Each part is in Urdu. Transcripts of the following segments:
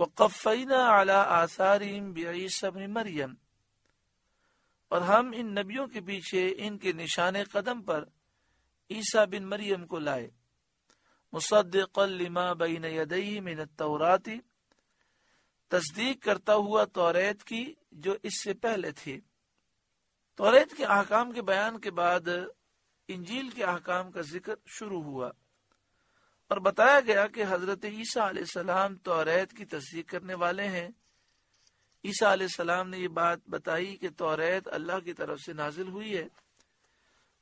وقفینا علی آثارہم بعیسی ابن مریم۔ اور ہم ان نبیوں کے پیچھے ان کے نشان قدم پر عیسیٰ بن مریم کو لائے۔ مصدقا لما بین یدیہ من التورات۔ تصدیق کرتا ہوا توریت کی جو اس سے پہلے تھی۔ توریت کے احکام کے بیان کے بعد انجیل کے احکام کا ذکر شروع ہوا۔ اور بتایا گیا کہ حضرت عیسیٰ علیہ السلام توریت کی تصدیق کرنے والے ہیں۔ عیسیٰ علیہ السلام نے یہ بات بتائی کہ توریت اللہ کی طرف سے نازل ہوئی ہے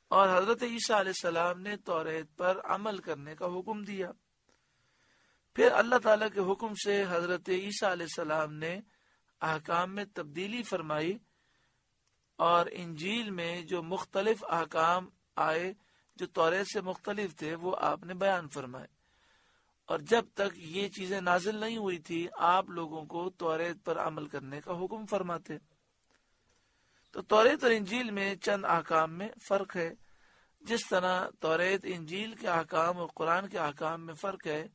اور حضرت عیسیٰ علیہ السلام نے توریت پر عمل کرنے کا حکم دیا۔ پھر اللہ تعالیٰ کے حکم سے حضرت عیسیٰ علیہ السلام نے احکام میں تبدیلی فرمائی اور انجیل میں جو مختلف احکام آئے، جو توریت سے مختلف تھے، وہ آپ نے بیان فرمائے۔ اور جب تک یہ چیزیں نازل نہیں ہوئی تھی، آپ لوگوں کو توریت پر عمل کرنے کا حکم فرماتے۔ تو توریت اور انجیل میں چند احکام میں فرق ہے۔ جس طرح توریت، انجیل کے احکام اور قرآن کے احکام میں فرق ہے،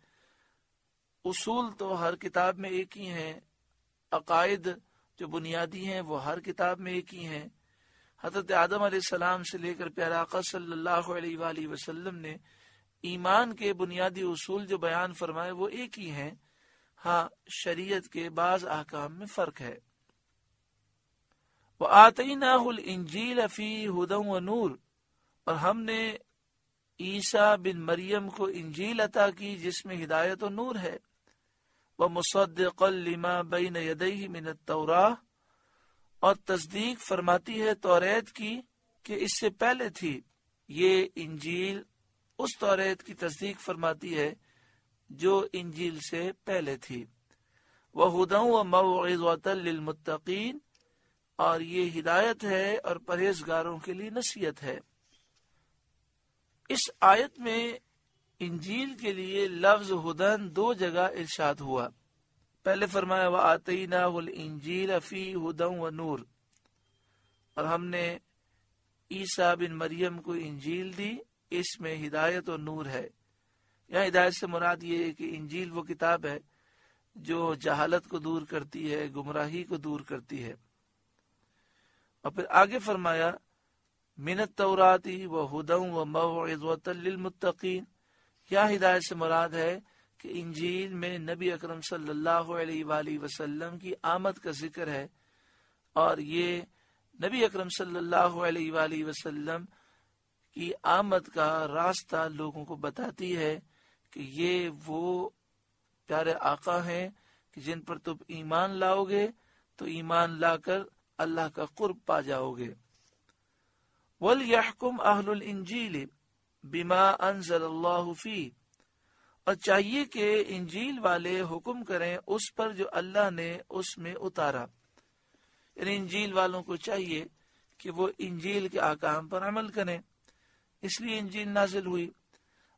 اصول تو ہر کتاب میں ایک ہی ہیں۔ عقائد جو بنیادی ہیں، وہ ہر کتاب میں ایک ہی ہیں۔ حضرت آدم علیہ السلام سے لے کر پیارا آقا صلی اللہ علیہ وآلہ وسلم نے ایمان کے بنیادی اصول جو بیان فرمائے وہ ایک ہی ہیں۔ ہاں شریعت کے بعض احکام میں فرق ہے۔ وہ آتی الانجیل فی ہدم و نور اور ہم نے عیسیٰ بن مریم کو انجیل عطا کی جس میں ہدایت و نور ہے۔ وہ مصدق لما بین یدیہ من التوراہ اور تصدیق فرماتی ہے توریت کی کہ اس سے پہلے تھی۔ یہ انجیل اس توریت کی تصدیق فرماتی ہے جو انجیل سے پہلے تھی۔ وہ ہدوں و موعظۃ للمتقین اور یہ ہدایت ہے اور پرہیزگاروں کے لیے نصیحت ہے۔ اس آیت میں انجیل کے لیے لفظ ہدن دو جگہ ارشاد ہوا۔ پہلے فرمایا وہ آتی نا انجیل افی ہدم و نور اور ہم نے عیسیٰ بن مریم کو انجیل دی۔ اس میں ہدایت اور نور ہے۔ یہاں ہدایت سے مراد یہ ہے کہ انجیل وہ کتاب ہے جو جہالت کو دور کرتی ہے، گمراہی کو دور کرتی ہے۔ اور پھر آگے فرمایا منت توراتی و ہدم و موعظۃ للمتقین کیا ہدایت سے مراد ہے کہ انجیل میں نبی اکرم صلی اللہ علیہ وآلہ وسلم کی آمد کا ذکر ہے اور یہ نبی اکرم صلی اللہ علیہ وآلہ وسلم کی آمد کا راستہ لوگوں کو بتاتی ہے کہ یہ وہ پیارے آقا ہیں کہ جن پر تم ایمان لاؤ گے تو ایمان لا کر اللہ کا قرب پا جاؤ گے وَلْيَحْكُمْ أَهْلُ الْإِنجِيلِ بما انزل اللہ فی اور چاہیے کہ انجیل والے حکم کریں اس پر جو اللہ نے اس میں اتارا۔ یعنی انجیل والوں کو چاہیے کہ وہ انجیل کے آکام پر عمل کریں۔ اس لیے انجیل نازل ہوئی۔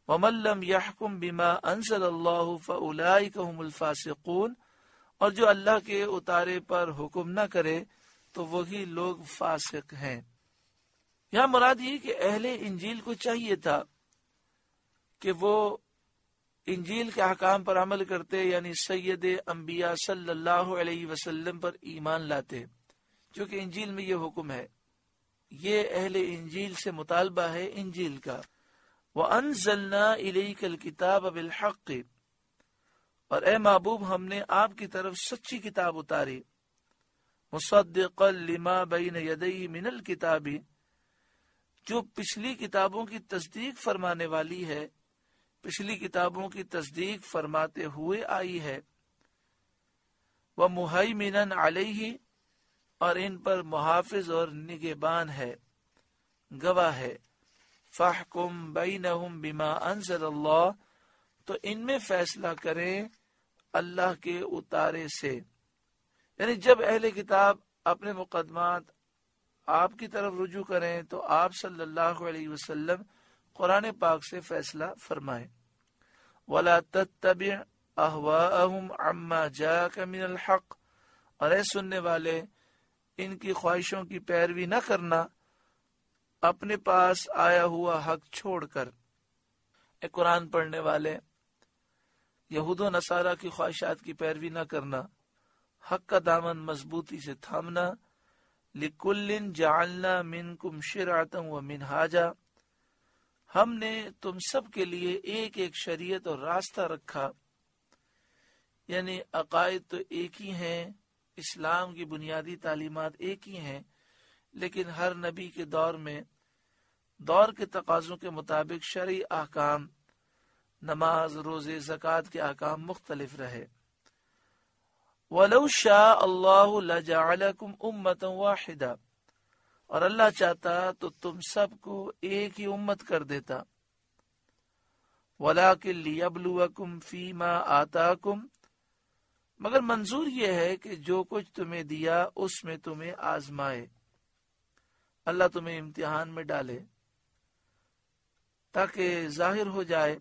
وملم یحکم بما انزل اللہ فاولئک الفاسقون اور جو اللہ کے اتارے پر حکم نہ کرے تو وہی لوگ فاسق ہیں۔ یہاں مراد یہ کہ اہل انجیل کو چاہیے تھا کہ وہ انجیل کے حکام پر عمل کرتے یعنی سید انبیاء صلی اللہ علیہ وسلم پر ایمان لاتے چونکہ انجیل میں یہ حکم ہے۔ یہ اہل انجیل سے مطالبہ ہے انجیل کا۔ وہ انزلنا کل بالحق۔ اور اے محبوب، ہم نے آپ کی طرف سچی کتاب اتاری۔ مصدق لما بین یدئی من الکتابی جو پچھلی کتابوں کی تصدیق فرمانے والی ہے، پچھلی کتابوں کی تصدیق فرماتے ہوئے آئی ہے۔ وہ محمن علیہ اور ان پر محافظ اور نگبان ہے، گواہ ہے۔ فاحکم بینہم بما انزل اللہ، تو ان میں فیصلہ کریں اللہ کے اتارے سے۔ یعنی جب اہل کتاب اپنے مقدمات آپ کی طرف رجوع کریں، تو آپ صلی اللہ علیہ وسلم قرآن پاک سے فیصلہ فرمائیں۔ ولا تتبع اهواءهم عما جاءك من الحق۔ اور اے سننے والے ان کی خواہشوں کی پیروی نہ کرنا، اپنے پاس آیا ہوا حق چھوڑ کر۔ اے قرآن پڑھنے والے، یہود و نصارہ کی خواہشات کی پیروی نہ کرنا، حق کا دامن مضبوطی سے تھامنا۔ لکل جعلنا منکم شرعتا و منہاجا ہم نے تم سب کے لیے ایک ایک شریعت اور راستہ رکھا۔ یعنی عقائد تو ایک ہی ہیں۔ اسلام کی بنیادی تعلیمات ایک ہی ہیں، لیکن ہر نبی کے دور میں، دور کے تقاضوں کے مطابق شرعی احکام، نماز، روزے، زکوٰۃ کے احکام مختلف رہے۔ وَلَوْ شَاءَ اللَّهُ لَجَعَلَكُمْ أُمَّةً وَاحِدًا۔ اور اللہ چاہتا تو تم سب کو ایک ہی امت کر دیتا۔ وَلَكِنْ لِيَبْلُوَكُمْ فِي مَا آتَاكُمْ مگر منظور یہ ہے کہ جو کچھ تمہیں دیا اس میں تمہیں آزمائے۔ اللہ تمہیں امتحان میں ڈالے۔ تاکہ ظاہر ہو جائے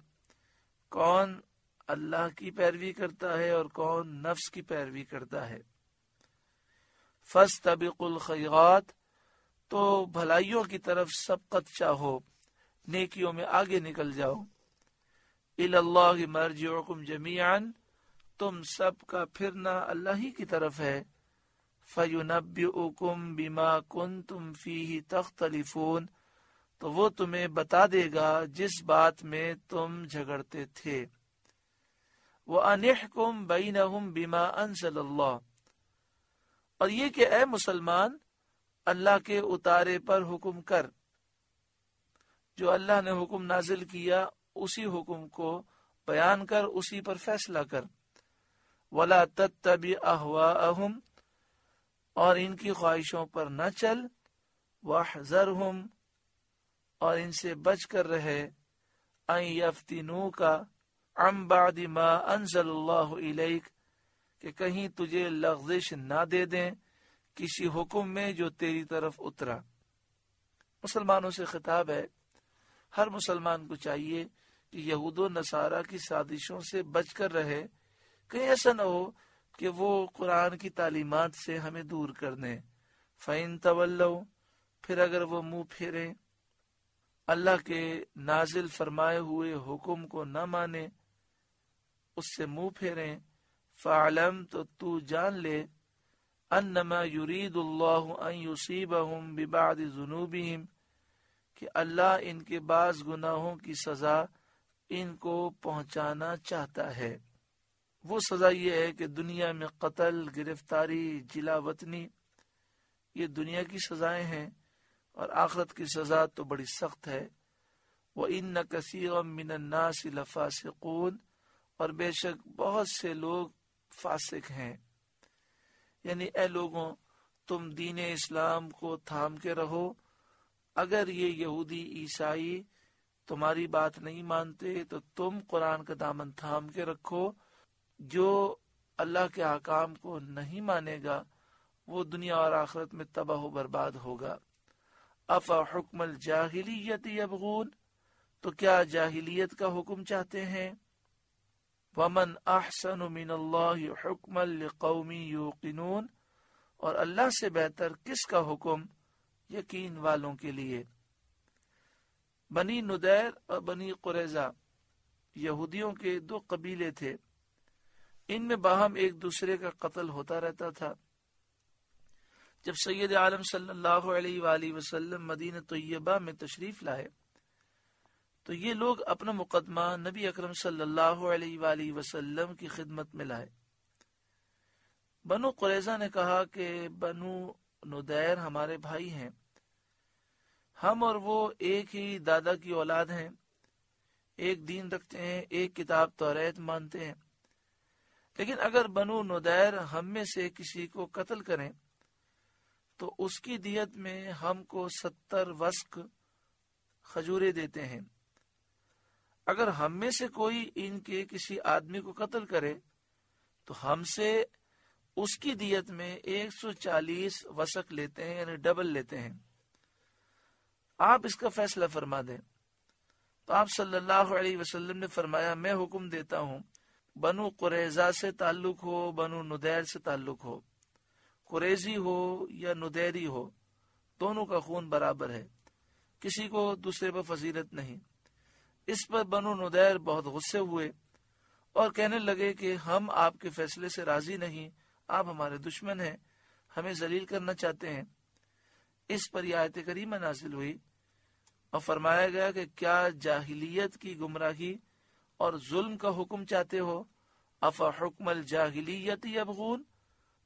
کون اللہ کی پیروی کرتا ہے اور کون نفس کی پیروی کرتا ہے۔ فس طبق الخیات تو بھلائیوں کی طرف سبقت چاہو، نیکیوں میں آگے نکل جاؤ۔ اللہ مرجعکم جمیعا۔ تم سب کا پھرنا اللہ ہی کی طرف ہے۔ فَيُنَبِّئُكُمْ بِمَا كُنْتُمْ فِيهِ تَخْتَلِفُونَ۔ تو وہ تمہیں بتا دے گا جس بات میں تم جھگڑتے تھے۔ وَأَنِحْكُمْ بَيْنَهُمْ بِمَا أَنزَلَ اللَّهِ۔ اور یہ کہ اے مسلمان، اللہ کے اتارے پر حکم کر۔ جو اللہ نے حکم نازل کیا، اسی حکم کو بیان کر، اسی پر فیصلہ کر۔ ولا تتبع اهواءهم اور ان کی خواہشوں پر نہ چل۔ واحذرهم اور ان سے بچ کر رہے۔ ان یفتنو کا عن بعد ما انزل اللہ الیک کہ کہیں تجھے لغزش نہ دے دیں کسی حکم میں جو تیری طرف اترا۔ مسلمانوں سے خطاب ہے، ہر مسلمان کو چاہیے کہ یہود و نصارہ کی سازشوں سے بچ کر رہے۔ کہیں ایسا نہ ہو کہ وہ قرآن کی تعلیمات سے ہمیں دور کر دیں۔ فین طلو پھر اگر وہ منہ پھیرے، اللہ کے نازل فرمائے ہوئے حکم کو نہ مانے، اس سے منہ پھیرے فعلم، تو تو جان لے۔ انما یرید اللہ ان یصیبہم ببعد ذنوبہم کہ اللہ ان کے بعض گناہوں کی سزا ان کو پہنچانا چاہتا ہے۔ وہ سزا یہ ہے کہ دنیا میں قتل، گرفتاری، جلا وطنی، یہ دنیا کی سزائیں ہیں اور آخرت کی سزا تو بڑی سخت ہے۔ وہ ان نہ کثیر من الناس لفاسقون اور بے شک بہت سے لوگ فاسق ہیں۔ یعنی اے لوگوں، تم دین اسلام کو تھام کے رہو۔ اگر یہ یہودی، عیسائی تمہاری بات نہیں مانتے تو تم قرآن کا دامن تھام کے رکھو۔ جو اللہ کے حکام کو نہیں مانے گا، وہ دنیا اور آخرت میں تباہ و برباد ہوگا۔ افا حکم الجاہلیت یبغون؟ تو کیا جاہلیت کا حکم چاہتے ہیں؟ ومن احسن من اللہ حکم لقومی یوقنون؟ اور اللہ سے بہتر کس کا حکم؟ یقین والوں کے لیے۔ بنی ندیر اور بنی قریضہ یہودیوں کے دو قبیلے تھے۔ ان میں باہم ایک دوسرے کا قتل ہوتا رہتا تھا۔ جب سید عالم صلی اللہ علیہ وآلہ وسلم مدینہ طیبہ میں تشریف لائے، تو یہ لوگ اپنا مقدمہ نبی اکرم صلی اللہ علیہ وآلہ وسلم کی خدمت میں لائے۔ بنو قریضہ نے کہا کہ بنو ندیر ہمارے بھائی ہیں۔ ہم اور وہ ایک ہی دادا کی اولاد ہیں، ایک دین رکھتے ہیں، ایک کتاب توریت مانتے ہیں۔ لیکن اگر بنو ندیر ہم میں سے کسی کو قتل کریں، تو اس کی دیت میں ہم کو ستر وسق کھجورے دیتے ہیں۔ اگر ہم میں سے کوئی ان کے کسی آدمی کو قتل کرے، تو ہم سے اس کی دیت میں ایک سو چالیس وسق لیتے ہیں یعنی ڈبل لیتے ہیں۔ آپ اس کا فیصلہ فرما دیں۔ تو آپ صلی اللہ علیہ وسلم نے فرمایا، میں حکم دیتا ہوں بنو قریضہ سے تعلق ہو، بنو ندیر سے تعلق ہو۔ قریضی ہو یا ندیری ہو، دونوں کا خون برابر ہے۔ کسی کو دوسرے پر فضیلت نہیں۔ اس پر بنو ندیر بہت غصے ہوئے اور کہنے لگے کہ ہم آپ کے فیصلے سے راضی نہیں، آپ ہمارے دشمن ہیں، ہمیں ذلیل کرنا چاہتے ہیں۔ اس پر یہ آیت کریمہ نازل ہوئی اور فرمایا گیا کہ کیا جاہلیت کی گمراہی اور ظلم کا حکم چاہتے ہو؟ افا حکم الجاہلیت یبغون؟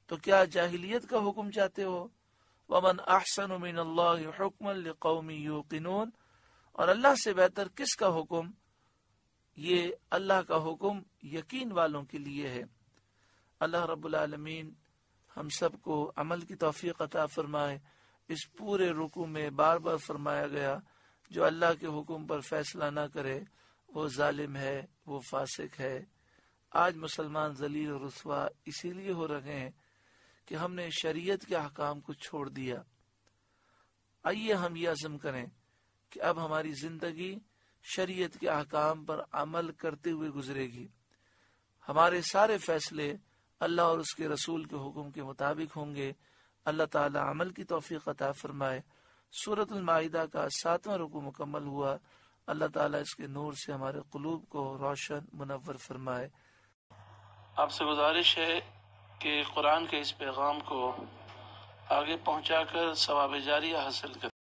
تو کیا جاہلیت کا حکم چاہتے ہو؟ ومن احسن من اللہ حکم لقوم یوقنون؟ اور اللہ سے بہتر کس کا حکم؟ یہ اللہ کا حکم یقین والوں کے لیے ہے۔ اللہ رب العالمین ہم سب کو عمل کی توفیق عطا فرمائے۔ اس پورے رکو میں بار بار فرمایا گیا جو اللہ کے حکم پر فیصلہ نہ کرے۔ وہ ظالم ہے، وہ فاسق ہے۔ آج مسلمان ذلیل اور رسوا اسی لیے ہو رہے ہیں کہ ہم نے شریعت کے احکام کو چھوڑ دیا۔ آئیے ہم یہ عزم کریں کہ اب ہماری زندگی شریعت کے احکام پر عمل کرتے ہوئے گزرے گی۔ ہمارے سارے فیصلے اللہ اور اس کے رسول کے حکم کے مطابق ہوں گے۔ اللہ تعالی عمل کی توفیق عطا فرمائے۔ سورت المائدہ کا ساتواں رکو مکمل ہوا۔ اللہ تعالیٰ اس کے نور سے ہمارے قلوب کو روشن منور فرمائے۔ آپ سے گزارش ہے کہ قرآن کے اس پیغام کو آگے پہنچا کر ثواب جاریہ حاصل کریں۔